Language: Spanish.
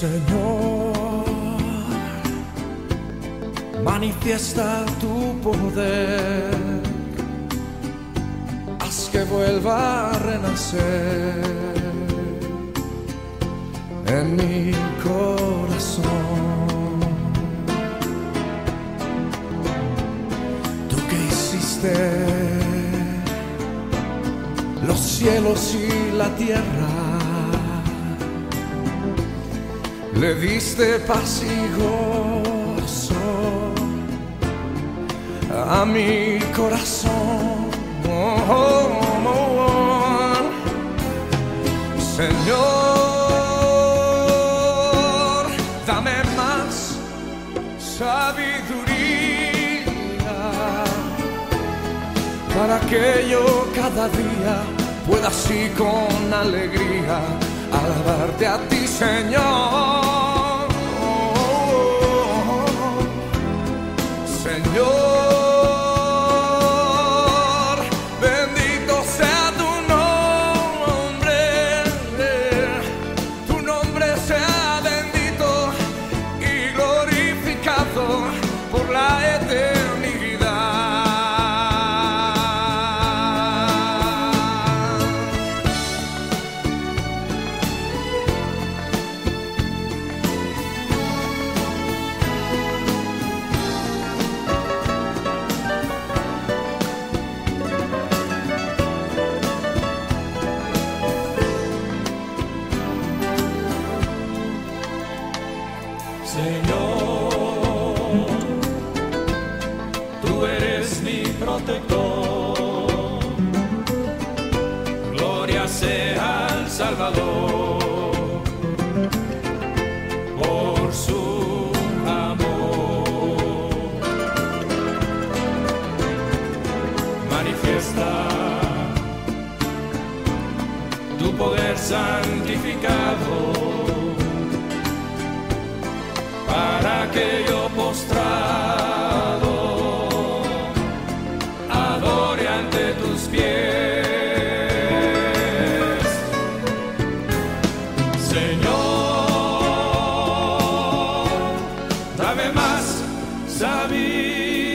Señor, manifiesta tu poder, haz que vuelva a renacer en mi corazón. Tú que hiciste los cielos y la tierra le diste paz y gozo a mi corazón. Señor, dame más sabiduría para que yo cada día pueda así con alegría alabarte a ti. Señor, Señor, tú eres mi protector. Gloria sea al Salvador por su amor. Manifiesta tu poder santificado me.